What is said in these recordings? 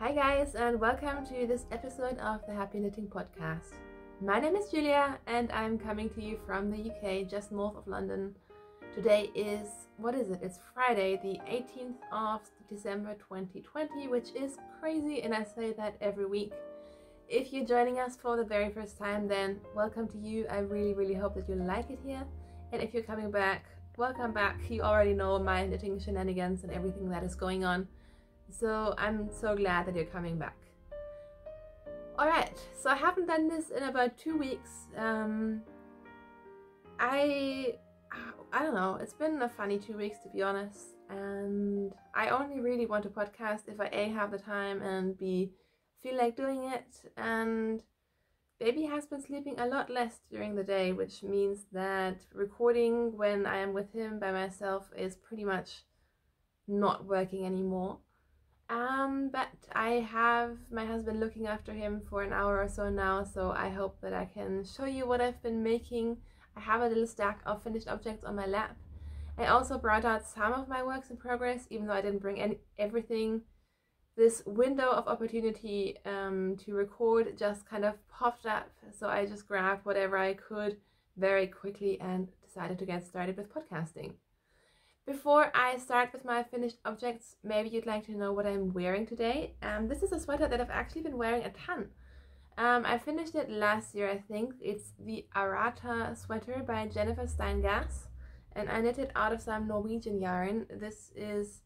Hi, guys, and welcome to this episode of the Happy Knitting Podcast. My name is Julia, and I'm coming to you from the UK, just north of London. Today is what is it? It's Friday, the 18th of December 2020, which is crazy, and I say that every week. If you're joining us for the very first time, then welcome to you. I really, really hope that you like it here. And if you're coming back, welcome back. You already know my knitting shenanigans and everything that is going on. So I'm so glad that you're coming back. Alright, so I haven't done this in about two weeks. Um, I, I don't know, it's been a funny two weeks to be honest. And I only really want to podcast if I A, have the time and B, feel like doing it. And baby has been sleeping a lot less during the day, which means that recording when I am with him by myself is pretty much not working anymore. Um, but I have my husband looking after him for an hour or so now, so I hope that I can show you what I've been making. I have a little stack of finished objects on my lap. I also brought out some of my works in progress, even though I didn't bring any everything. This window of opportunity um, to record just kind of popped up, so I just grabbed whatever I could very quickly and decided to get started with podcasting. Before I start with my finished objects, maybe you'd like to know what I'm wearing today. Um, this is a sweater that I've actually been wearing a ton. Um, I finished it last year, I think. It's the Arata sweater by Jennifer Steingass. And I knit it out of some Norwegian yarn. This is,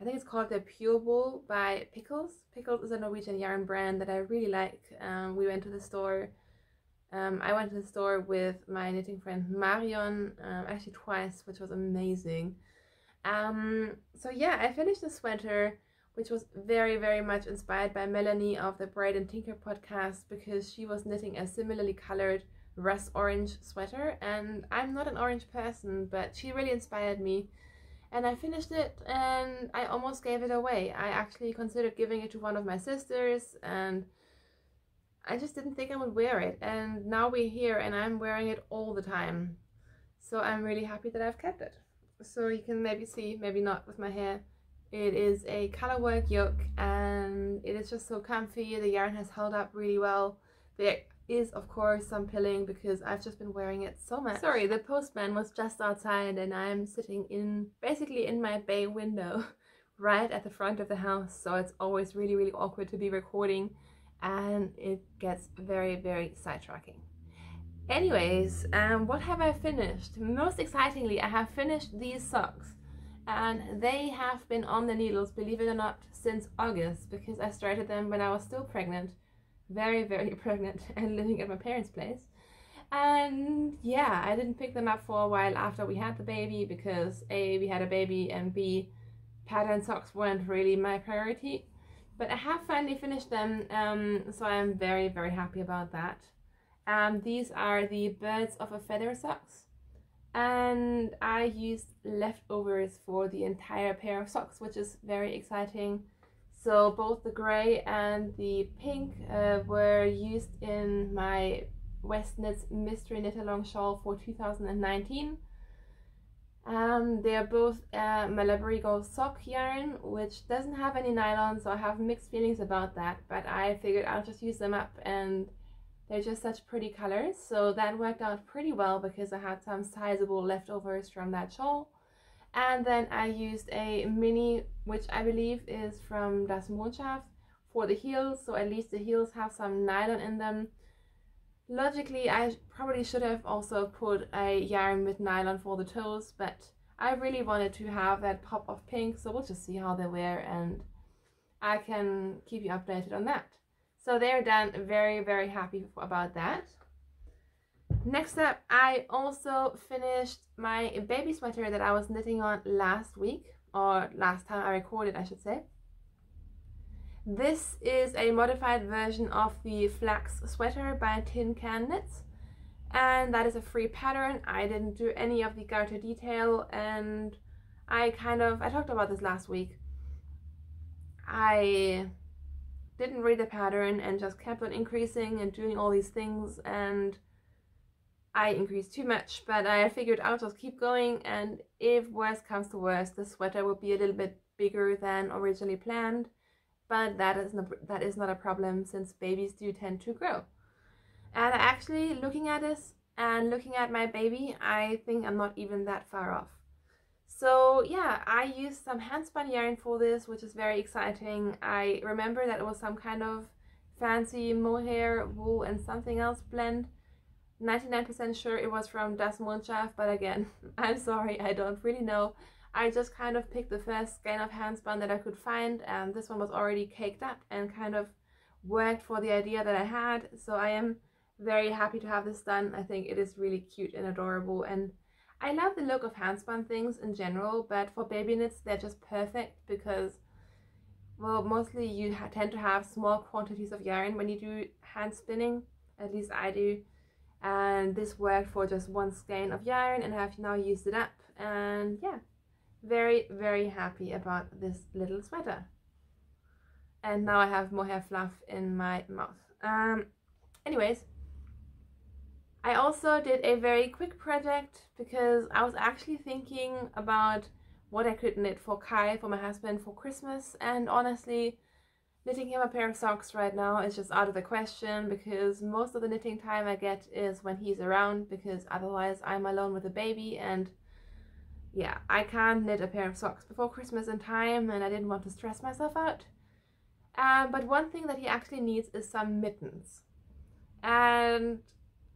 I think it's called the Pure Wool by Pickles. Pickles is a Norwegian yarn brand that I really like. Um, we went to the store um, I went to the store with my knitting friend Marion, um, actually twice, which was amazing. Um, so yeah, I finished the sweater, which was very, very much inspired by Melanie of the Bride and Tinker podcast because she was knitting a similarly colored rust orange sweater. And I'm not an orange person, but she really inspired me. And I finished it and I almost gave it away. I actually considered giving it to one of my sisters and I just didn't think I would wear it. And now we're here and I'm wearing it all the time. So I'm really happy that I've kept it so you can maybe see, maybe not with my hair. It is a color work yoke and it is just so comfy. The yarn has held up really well. There is of course some pilling because I've just been wearing it so much. Sorry, the postman was just outside and I'm sitting in basically in my bay window right at the front of the house so it's always really really awkward to be recording and it gets very very sidetracking. Anyways, um, what have I finished? Most excitingly, I have finished these socks and they have been on the needles, believe it or not, since August because I started them when I was still pregnant, very, very pregnant and living at my parents' place. And yeah, I didn't pick them up for a while after we had the baby because A, we had a baby and B, pattern socks weren't really my priority. But I have finally finished them, um, so I'm very, very happy about that. Um, these are the Birds of a Feather socks. And I used leftovers for the entire pair of socks, which is very exciting. So both the grey and the pink uh, were used in my West Mystery Knit Along shawl for 2019. Um, they are both uh, Malabrigo sock yarn, which doesn't have any nylon, so I have mixed feelings about that. But I figured I'll just use them up and they're just such pretty colors. So that worked out pretty well because I had some sizable leftovers from that shawl. And then I used a mini, which I believe is from Das Mondschaf for the heels. So at least the heels have some nylon in them. Logically, I probably should have also put a yarn with nylon for the toes, but I really wanted to have that pop of pink. So we'll just see how they wear and I can keep you updated on that. So they're done. Very, very happy about that. Next up, I also finished my baby sweater that I was knitting on last week, or last time I recorded, I should say. This is a modified version of the flax sweater by Tin Can Knits. And that is a free pattern. I didn't do any of the garter detail and I kind of, I talked about this last week. I didn't read the pattern and just kept on increasing and doing all these things and I increased too much but I figured I'll just keep going and if worst comes to worst the sweater will be a little bit bigger than originally planned but that is not, that is not a problem since babies do tend to grow. And actually looking at this and looking at my baby, I think I'm not even that far off. So yeah, I used some handspun yarn for this, which is very exciting. I remember that it was some kind of fancy mohair, wool and something else blend. 99% sure it was from Das Mondschaf, but again, I'm sorry, I don't really know. I just kind of picked the first skein of handspun that I could find and this one was already caked up and kind of worked for the idea that I had. So I am very happy to have this done. I think it is really cute and adorable and I love the look of handspun things in general, but for baby knits they're just perfect because well, mostly you tend to have small quantities of yarn when you do hand spinning, at least I do. And this worked for just one skein of yarn and I have now used it up. And yeah, very, very happy about this little sweater. And now I have mohair fluff in my mouth. Um, anyways, I also did a very quick project because I was actually thinking about what I could knit for Kai, for my husband, for Christmas. And honestly, knitting him a pair of socks right now is just out of the question because most of the knitting time I get is when he's around because otherwise I'm alone with the baby and yeah, I can't knit a pair of socks before Christmas in time and I didn't want to stress myself out. Um, but one thing that he actually needs is some mittens. And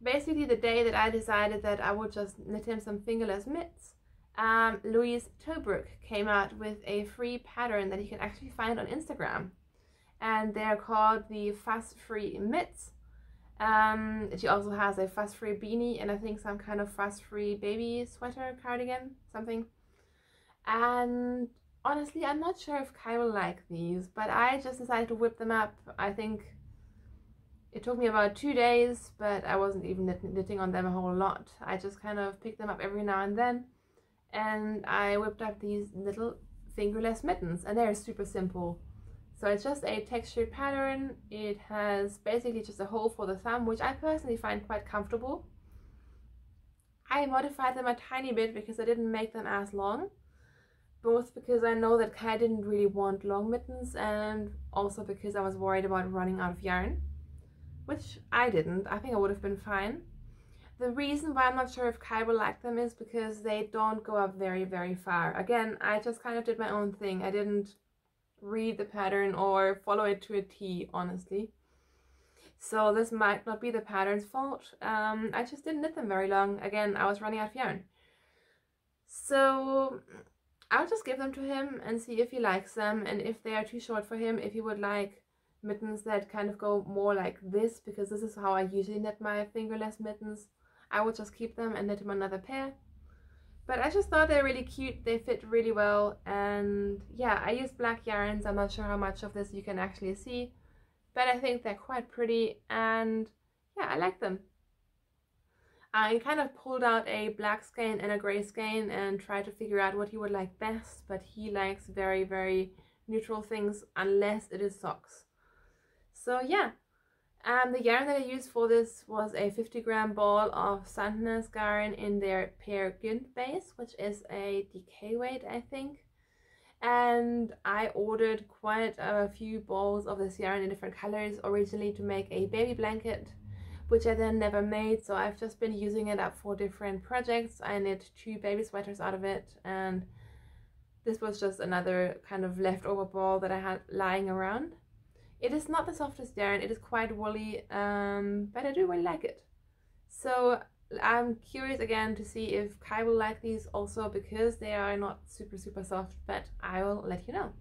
basically the day that I decided that I would just knit him some fingerless mitts, um, Louise Tilbrook came out with a free pattern that you can actually find on Instagram. And they're called the Fuss Free Mitts. Um, she also has a fuss free beanie and I think some kind of fuss free baby sweater cardigan, something. And honestly, I'm not sure if Kai will like these, but I just decided to whip them up. I think it took me about two days, but I wasn't even knitting on them a whole lot. I just kind of picked them up every now and then and I whipped up these little fingerless mittens and they're super simple. So it's just a textured pattern. It has basically just a hole for the thumb, which I personally find quite comfortable. I modified them a tiny bit because I didn't make them as long. Both because I know that Kai didn't really want long mittens and also because I was worried about running out of yarn. Which I didn't. I think I would have been fine. The reason why I'm not sure if Kai will like them is because they don't go up very, very far. Again, I just kind of did my own thing. I didn't read the pattern or follow it to a T, honestly. So this might not be the pattern's fault. Um, I just didn't knit them very long. Again, I was running out of yarn. So I'll just give them to him and see if he likes them and if they are too short for him, if he would like mittens that kind of go more like this because this is how I usually knit my fingerless mittens. I will just keep them and knit him another pair. But I just thought they're really cute, they fit really well, and yeah, I use black yarns, I'm not sure how much of this you can actually see, but I think they're quite pretty, and yeah, I like them. I kind of pulled out a black skein and a grey skein and tried to figure out what he would like best, but he likes very, very neutral things unless it is socks. So yeah, and the yarn that I used for this was a 50 gram ball of Sandnes yarn in their Peer Gynt base, which is a DK weight, I think. And I ordered quite a few balls of this yarn in different colors originally to make a baby blanket, which I then never made. So I've just been using it up for different projects. I knit two baby sweaters out of it and this was just another kind of leftover ball that I had lying around. It is not the softest yarn, it is quite woolly, um, but I do really like it. So I'm curious again to see if Kai will like these also because they are not super super soft, but I will let you know.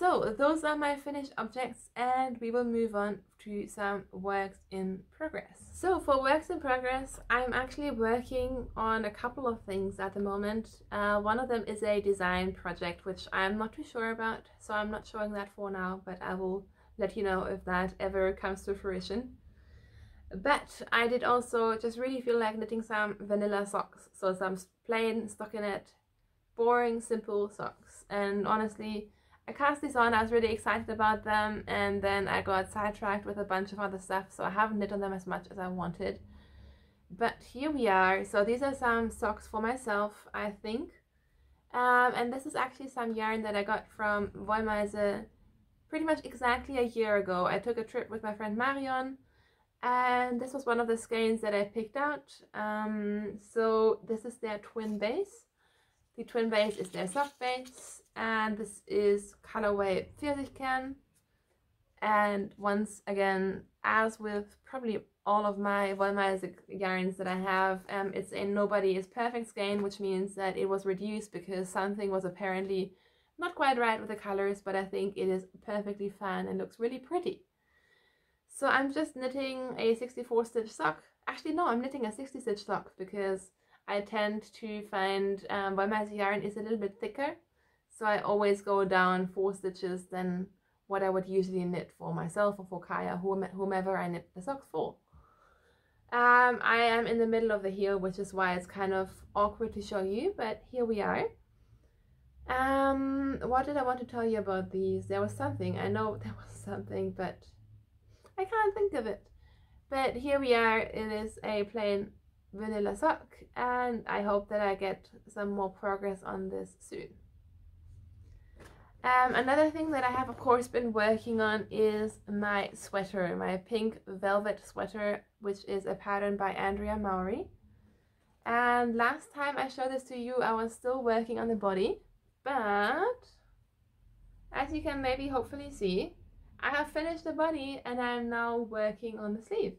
So those are my finished objects and we will move on to some works in progress. So for works in progress, I'm actually working on a couple of things at the moment. Uh, one of them is a design project, which I'm not too sure about, so I'm not showing that for now, but I will let you know if that ever comes to fruition. But I did also just really feel like knitting some vanilla socks, so some plain stockinette, boring, simple socks. And honestly, I cast these on, I was really excited about them and then I got sidetracked with a bunch of other stuff so I haven't knit on them as much as I wanted. But here we are. So these are some socks for myself, I think. Um, and this is actually some yarn that I got from Wollmeise pretty much exactly a year ago, I took a trip with my friend Marion and this was one of the skeins that I picked out. Um, so this is their twin base. The twin base is their soft base and this is colorway Pfirsichkern. And once again, as with probably all of my Wollmeise yarns that I have, um, it's a nobody is perfect skein, which means that it was reduced because something was apparently not quite right with the colors, but I think it is perfectly fine and looks really pretty. So I'm just knitting a 64 stitch sock. Actually, no, I'm knitting a 60 stitch sock because I tend to find um, my yarn is a little bit thicker. So I always go down four stitches than what I would usually knit for myself or for Kaya, whomever I knit the socks for. Um, I am in the middle of the heel, which is why it's kind of awkward to show you, but here we are. Um, what did I want to tell you about these? There was something, I know there was something, but I can't think of it. But here we are, it is a plain vanilla sock, and I hope that I get some more progress on this soon. Um, another thing that I have of course been working on is my sweater, my pink velvet sweater, which is a pattern by Andrea Mowry. And last time I showed this to you, I was still working on the body, but as you can maybe hopefully see, I have finished the body and I'm now working on the sleeve.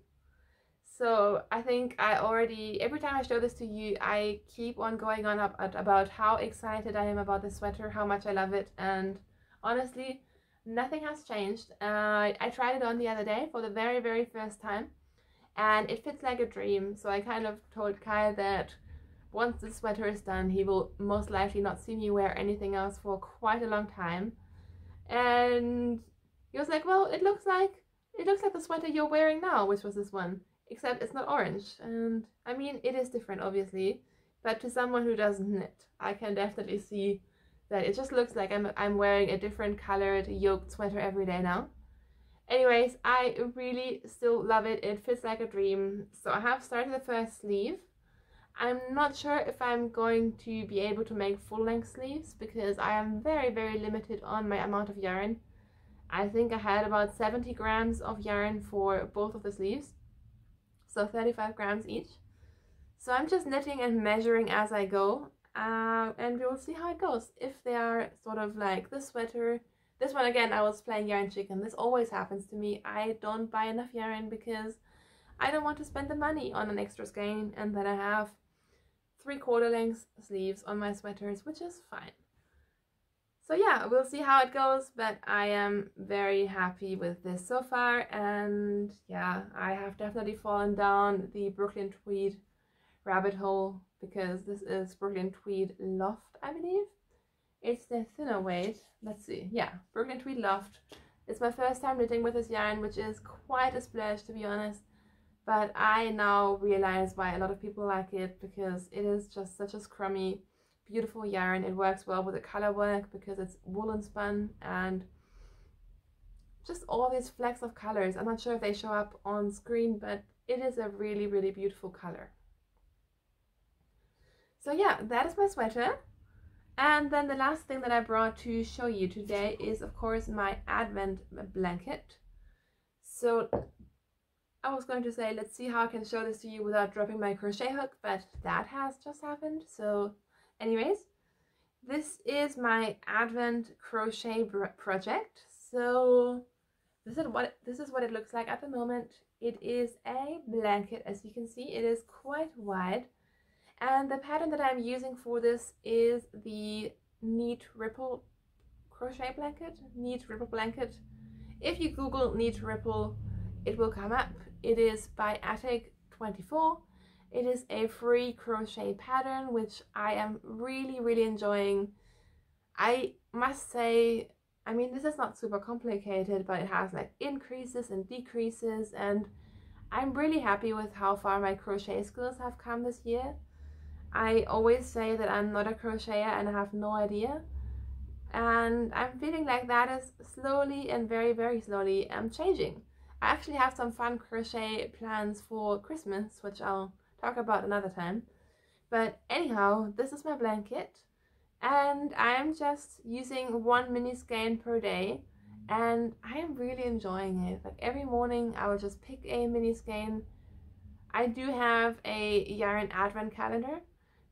So I think I already, every time I show this to you, I keep on going on about how excited I am about the sweater, how much I love it. And honestly, nothing has changed. Uh, I tried it on the other day for the very, very first time. And it fits like a dream. So I kind of told Kai that once the sweater is done, he will most likely not see me wear anything else for quite a long time. And he was like, well, it looks like, it looks like the sweater you're wearing now, which was this one except it's not orange. And I mean, it is different, obviously, but to someone who doesn't knit, I can definitely see that it just looks like I'm, I'm wearing a different colored yoked sweater every day now. Anyways, I really still love it. It fits like a dream. So I have started the first sleeve. I'm not sure if I'm going to be able to make full length sleeves because I am very, very limited on my amount of yarn. I think I had about 70 grams of yarn for both of the sleeves so 35 grams each. So I'm just knitting and measuring as I go uh, and we will see how it goes. If they are sort of like this sweater, this one again I was playing yarn chicken. This always happens to me. I don't buy enough yarn because I don't want to spend the money on an extra skein and then I have three quarter length sleeves on my sweaters, which is fine so yeah, we'll see how it goes, but I am very happy with this so far. And yeah, I have definitely fallen down the Brooklyn Tweed rabbit hole because this is Brooklyn Tweed Loft, I believe. It's the thinner weight. Let's see. Yeah, Brooklyn Tweed Loft. It's my first time knitting with this yarn, which is quite a splurge to be honest. But I now realize why a lot of people like it because it is just such a scrummy beautiful yarn. It works well with the color work because it's woolen spun and just all these flecks of colors. I'm not sure if they show up on screen, but it is a really, really beautiful color. So yeah, that is my sweater. And then the last thing that I brought to show you today is of course my advent blanket. So I was going to say, let's see how I can show this to you without dropping my crochet hook, but that has just happened. So anyways this is my advent crochet project. So this is what this is what it looks like at the moment. It is a blanket as you can see. It is quite wide. And the pattern that i'm using for this is the neat ripple crochet blanket neat ripple blanket. If you google neat ripple it will come up. It is by attic 24 it is a free crochet pattern which I am really really enjoying. I must say, I mean this is not super complicated but it has like increases and decreases and I'm really happy with how far my crochet skills have come this year. I always say that I'm not a crocheter and I have no idea. And I'm feeling like that is slowly and very, very slowly um, changing. I actually have some fun crochet plans for Christmas, which I'll talk about another time. But anyhow, this is my blanket and I'm just using one mini skein per day and I am really enjoying it. Like every morning, I will just pick a mini skein. I do have a yarn advent calendar,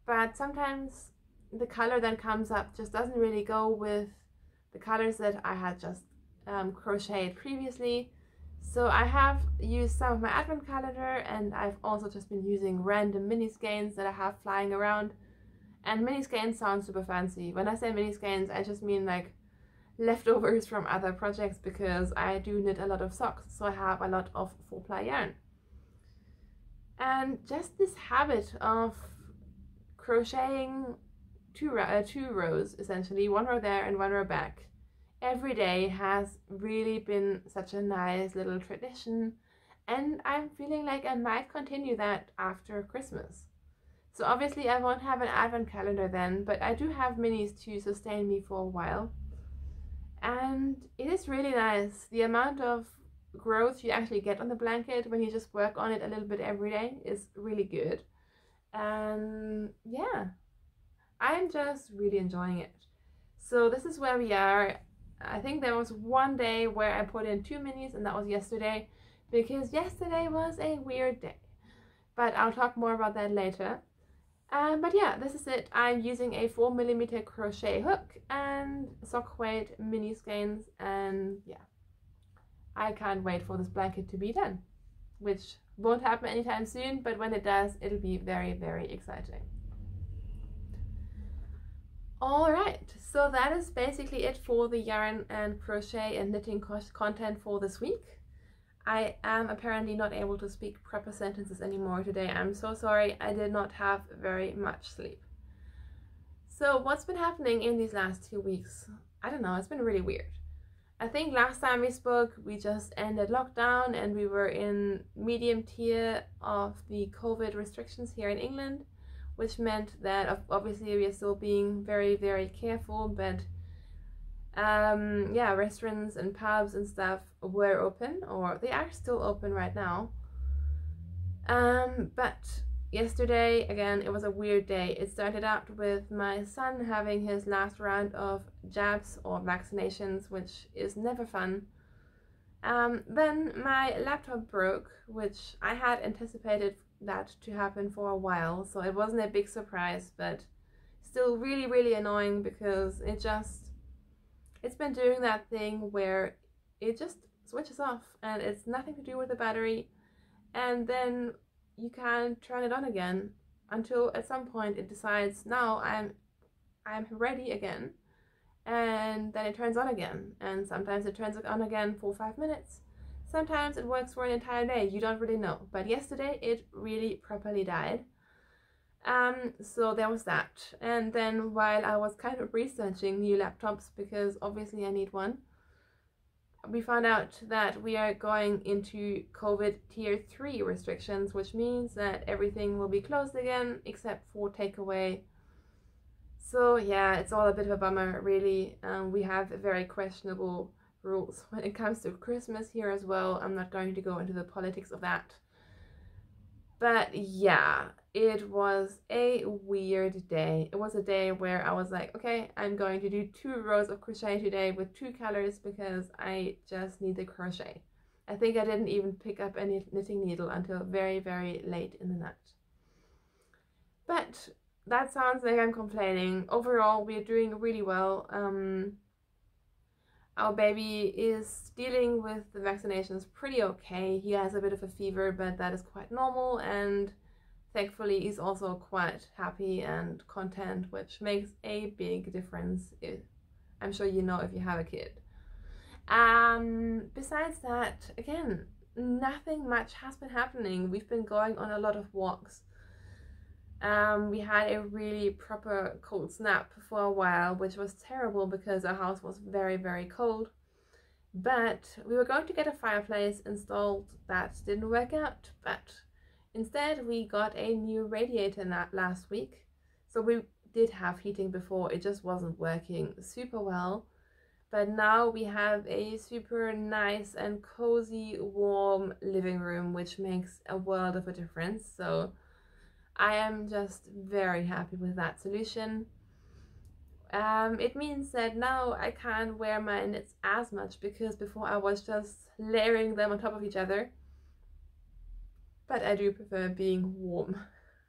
but sometimes the color that comes up just doesn't really go with the colors that I had just um, crocheted previously. So I have used some of my advent calendar and I've also just been using random mini skeins that I have flying around. And mini skeins sound super fancy. When I say mini skeins, I just mean like leftovers from other projects because I do knit a lot of socks, so I have a lot of four ply yarn. And just this habit of crocheting two, uh, two rows essentially, one row there and one row back, every day has really been such a nice little tradition. And I'm feeling like I might continue that after Christmas. So obviously I won't have an advent calendar then, but I do have minis to sustain me for a while and it is really nice the amount of growth you actually get on the blanket when you just work on it a little bit every day is really good and yeah i'm just really enjoying it so this is where we are i think there was one day where i put in two minis and that was yesterday because yesterday was a weird day but i'll talk more about that later um, but yeah, this is it. I'm using a 4mm crochet hook and sock weight mini skeins and yeah, I can't wait for this blanket to be done, which won't happen anytime soon, but when it does, it'll be very, very exciting. Alright, so that is basically it for the yarn and crochet and knitting content for this week. I am apparently not able to speak proper sentences anymore today. I'm so sorry. I did not have very much sleep. So what's been happening in these last two weeks? I don't know. It's been really weird. I think last time we spoke, we just ended lockdown and we were in medium tier of the COVID restrictions here in England, which meant that obviously we are still being very, very careful, but um, yeah, restaurants and pubs and stuff were open, or they are still open right now. Um, but yesterday, again, it was a weird day. It started out with my son having his last round of jabs or vaccinations, which is never fun. Um, then my laptop broke, which I had anticipated that to happen for a while, so it wasn't a big surprise, but still really, really annoying because it just it's been doing that thing where it just switches off and it's nothing to do with the battery and then you can't turn it on again until at some point it decides now I'm I'm ready again and then it turns on again and sometimes it turns on again for five minutes sometimes it works for an entire day you don't really know but yesterday it really properly died um, so there was that. And then while I was kind of researching new laptops, because obviously I need one, we found out that we are going into COVID tier 3 restrictions, which means that everything will be closed again except for takeaway. So yeah, it's all a bit of a bummer, really. Um, we have a very questionable rules when it comes to Christmas here as well. I'm not going to go into the politics of that. But yeah, it was a weird day. It was a day where I was like, okay, I'm going to do two rows of crochet today with two colors because I just need the crochet. I think I didn't even pick up any knitting needle until very, very late in the night. But that sounds like I'm complaining. Overall, we're doing really well. Um, our baby is dealing with the vaccinations pretty okay. He has a bit of a fever, but that is quite normal and thankfully he's also quite happy and content, which makes a big difference. If, I'm sure you know if you have a kid. Um, besides that, again, nothing much has been happening. We've been going on a lot of walks um, we had a really proper cold snap for a while, which was terrible because our house was very, very cold. But we were going to get a fireplace installed. That didn't work out. But instead, we got a new radiator that last week. So we did have heating before, it just wasn't working super well. But now we have a super nice and cozy, warm living room, which makes a world of a difference. So I am just very happy with that solution. um, it means that now I can't wear my knits as much because before I was just layering them on top of each other. But I do prefer being warm.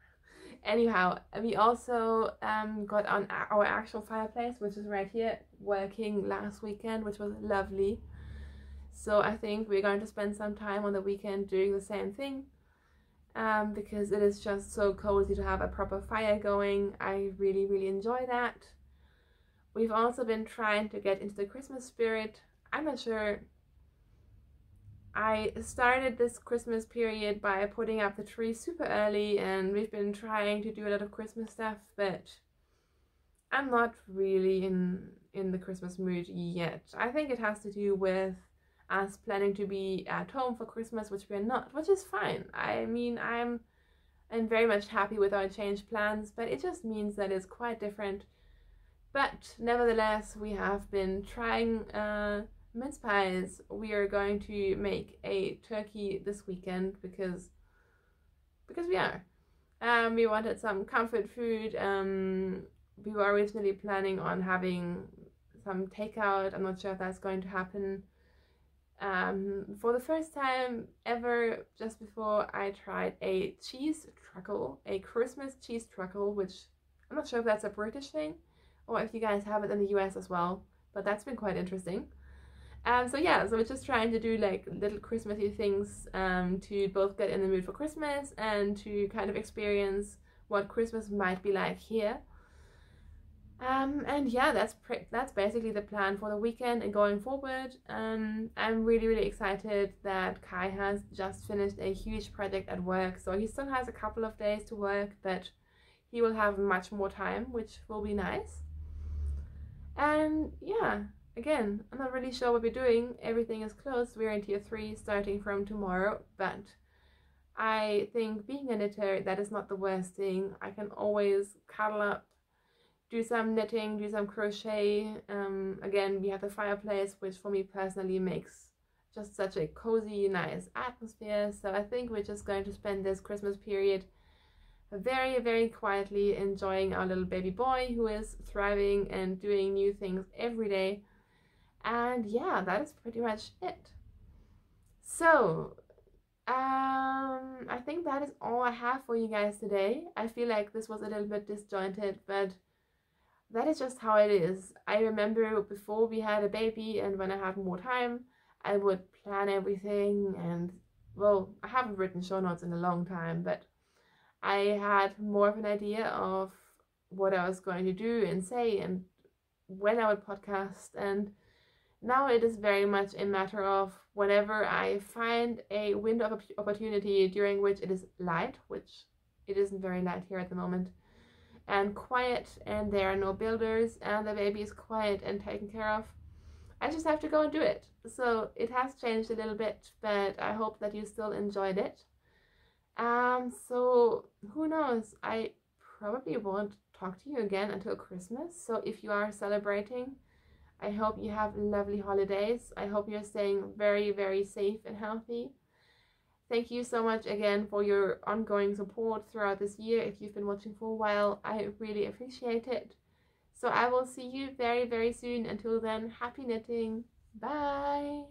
Anyhow, we also um, got on our actual fireplace, which is right here, working last weekend, which was lovely. So I think we're going to spend some time on the weekend doing the same thing um, because it is just so cozy to have a proper fire going. I really, really enjoy that. We've also been trying to get into the Christmas spirit. I'm not sure. I started this Christmas period by putting up the tree super early, and we've been trying to do a lot of Christmas stuff, but I'm not really in in the Christmas mood yet. I think it has to do with us planning to be at home for Christmas, which we're not, which is fine. I mean, I'm I'm very much happy with our changed plans, but it just means that it's quite different. But nevertheless, we have been trying uh, mince pies. We are going to make a turkey this weekend because because we are. Um, we wanted some comfort food. Um, we were originally planning on having some takeout. I'm not sure if that's going to happen um, for the first time ever, just before I tried a cheese truckle, a Christmas cheese truckle, which I'm not sure if that's a British thing or if you guys have it in the US as well, but that's been quite interesting. Um, so yeah, so we're just trying to do like little Christmassy things um, to both get in the mood for Christmas and to kind of experience what Christmas might be like here. Um, and yeah, that's that's basically the plan for the weekend and going forward. Um, I'm really really excited that Kai has just finished a huge project at work, so he still has a couple of days to work, but he will have much more time, which will be nice. And yeah, again, I'm not really sure what we're doing. Everything is closed. We're in tier three starting from tomorrow, but I think being a knitter, that is not the worst thing. I can always cuddle up do some knitting, do some crochet. Um, again, we have the fireplace, which for me personally makes just such a cozy, nice atmosphere. So I think we're just going to spend this Christmas period very, very quietly enjoying our little baby boy who is thriving and doing new things every day. And yeah, that is pretty much it. So, um, I think that is all I have for you guys today. I feel like this was a little bit disjointed, but that is just how it is. I remember before we had a baby and when I had more time, I would plan everything and well, I haven't written show notes in a long time, but I had more of an idea of what I was going to do and say and when I would podcast and now it is very much a matter of whenever I find a window of opportunity during which it is light, which it isn't very light here at the moment, and quiet and there are no builders and the baby is quiet and taken care of. I just have to go and do it. So it has changed a little bit, but I hope that you still enjoyed it. Um, so who knows? I probably won't talk to you again until Christmas. So if you are celebrating, I hope you have lovely holidays. I hope you're staying very, very safe and healthy. Thank you so much again for your ongoing support throughout this year. If you've been watching for a while, I really appreciate it. So I will see you very, very soon. Until then, happy knitting. Bye.